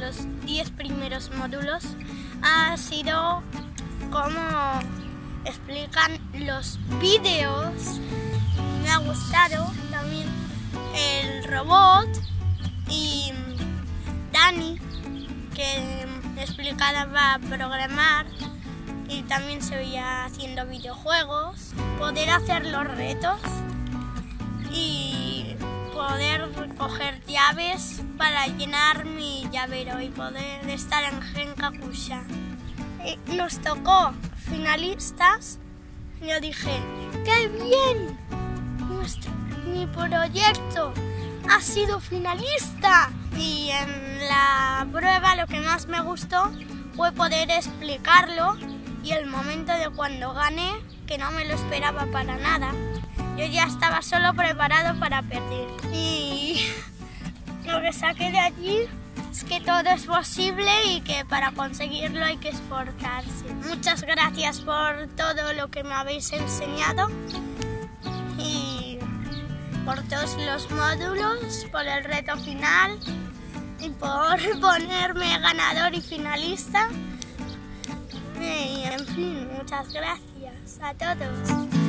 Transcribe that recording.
los 10 primeros módulos ha sido cómo explican los vídeos. Me ha gustado también el robot y Dani que explicaba programar y también se veía haciendo videojuegos, poder hacer los retos y poder coger llaves para llenar mi llavero y poder estar en Genkakusha. Nos tocó finalistas. Yo dije, ¡qué bien! Nuestro, mi proyecto ha sido finalista. Y en la prueba lo que más me gustó fue poder explicarlo y el momento de cuando gané, que no me lo esperaba para nada. Yo ya estaba solo preparado para perder. Y lo que saqué de allí es que todo es posible y que para conseguirlo hay que esforzarse. Muchas gracias por todo lo que me habéis enseñado y por todos los módulos, por el reto final y por ponerme ganador y finalista. Muchas gracias a todos.